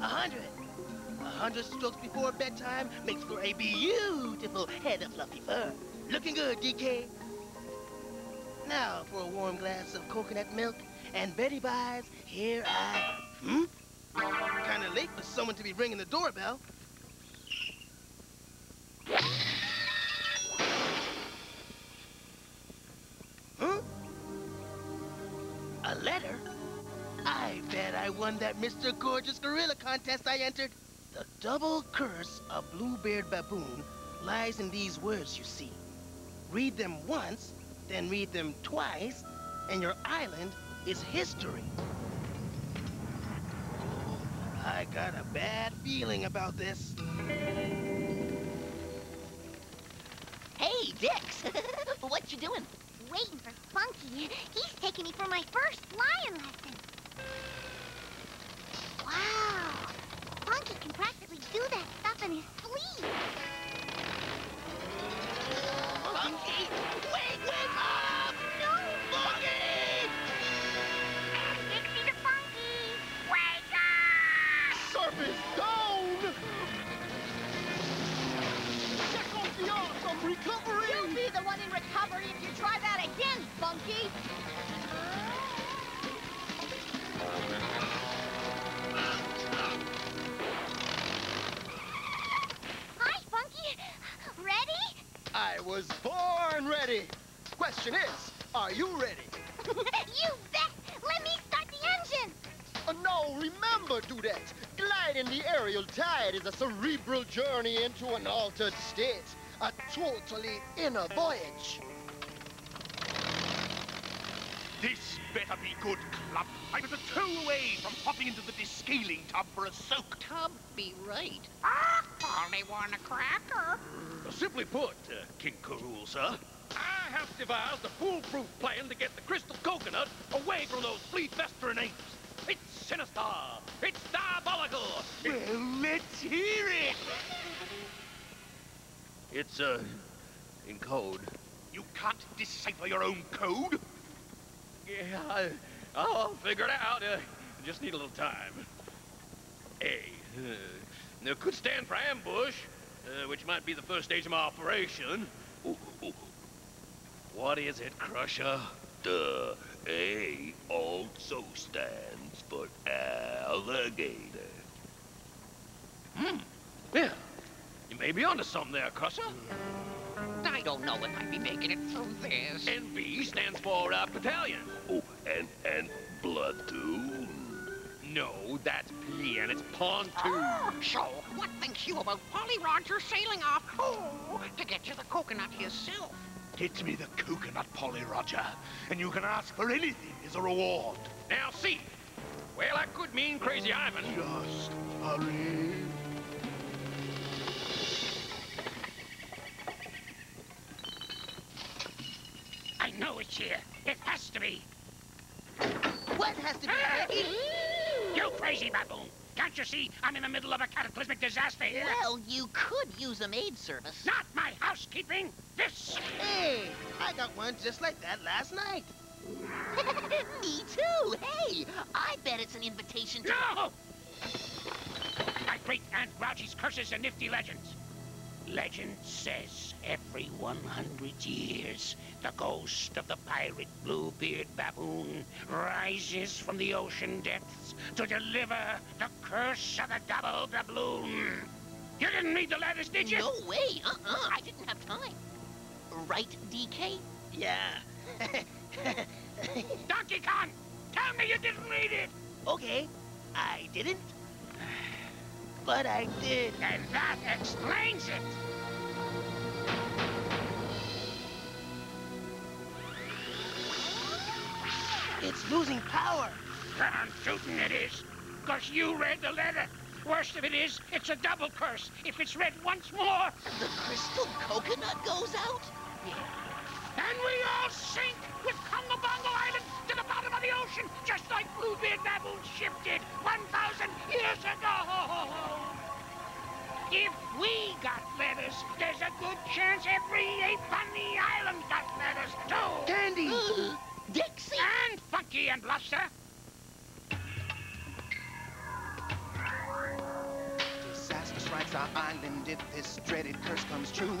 hundred. A hundred strokes before bedtime makes for a beautiful head of fluffy fur. Looking good, DK. Now for a warm glass of coconut milk, and Betty buys, here I... Hmm? Kinda late for someone to be ringing the doorbell. Huh? A letter? I bet I won that Mr. Gorgeous Gorilla contest I entered. The double curse of Bluebeard Baboon lies in these words you see. Read them once, then read them twice, and your island is history. Oh, I got a bad feeling about this. Hey, Dix. what you doing? Waiting for Funky. He's taking me for my first flying lesson. Wow. Funky can practically do that stuff in his sleep. Funky! Wait, wake up! No! Funky! Dixie the Funky! Wake up! Surface down! Check off the arms, I'm recovering! You'll be the one in recovery if you try that again, Funky. Was born ready. Question is, are you ready? you bet! Let me start the engine! Uh, no, remember, Dudette, gliding the aerial tide is a cerebral journey into an altered state. A totally inner voyage. This better be good, Klump. I was a toe away from hopping into the descaling tub for a soak. Tub be right. Ah, only want a cracker. Simply put, uh, King K. Rool, sir, I have devised a foolproof plan to get the crystal coconut away from those flea-festering apes. It's sinister. It's diabolical. Well, let's hear it. It's, uh, in code. You can't decipher your own code? Yeah, I, I'll figure it out. Uh, just need a little time. A. Uh, now, could stand for ambush, uh, which might be the first stage of my operation. Ooh, ooh. What is it, Krusha? The A also stands for alligator. Hmm. Yeah. You may be onto something there, Krusha. I don't know if I'd be making it through this. And B stands for uh, battalion. Oh, and and platoon. No, that's P and it's pontoon. Oh, so, what thinks you about Polly Roger sailing off oh, to get you the coconut yourself? Get me the coconut, Polly Roger, and you can ask for anything as a reward. Now, see. Well, that could mean Crazy Ivan. Just hurry. Here. It has to be. What has to be, ah! Jackie? You crazy baboon. Can't you see I'm in the middle of a cataclysmic disaster here? Well, you could use a maid service. Not my housekeeping. This. Hey, I got one just like that last night. Me too. Hey, I bet it's an invitation to... No! My great Aunt Grouchy's curses and nifty legends. Legend says every 100 years, the ghost of the pirate Bluebeard Baboon rises from the ocean depths to deliver the curse of the double doubloon. You didn't read the letters, did you? No way. Uh-uh. I didn't have time. Right, DK? Yeah. Donkey Kong, tell me you didn't read it. okay, I didn't. But I did. And that explains it. It's losing power. I'm shooting it is. Because you read the letter. Worst of it is, it's a double curse. If it's read once more, we got letters, there's a good chance every ape on the island got letters, too. Candy! Uh, Dixie! And Funky and Bluster. Disaster strikes our island if this dreaded curse comes true.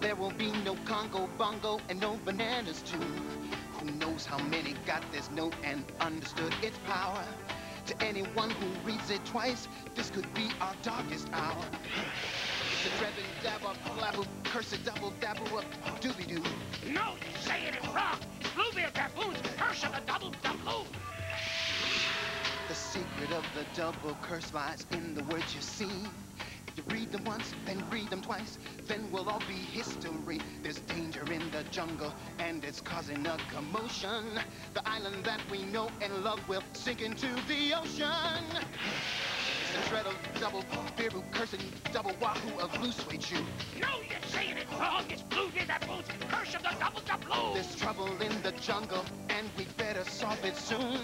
There will be no Kongo Bongo and no bananas too. Who knows how many got this note and understood its power? To anyone who reads it twice, this could be our darkest hour. The Drebin dabba blabba, curse it double dabba up doobie doo. No, you're saying it wrong. Bluebeard Baboon's curse of the double double. The secret of the double curse lies in the words you see. You read them once, then read them twice, then we'll all be history. There's danger in the jungle, and it's causing a commotion. The island that we know and love will sink into the ocean. It's the dread of double Biru cursing double wahoo of blue suede shoe. No, you're saying it wrong. It's Bluebeard Baboon's curse of the double double. There's trouble in the jungle, and we better solve it soon.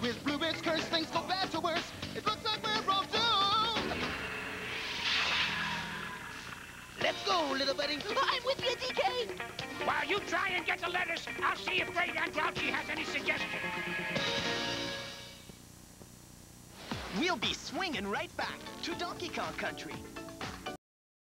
With Bluebeard's curse, things go bad to worse. It looks go, little buddy. I'm with you, DK. While you try and get the letters, I'll see if Great Aunt Grouchy has any suggestions. We'll be swinging right back to Donkey Kong Country.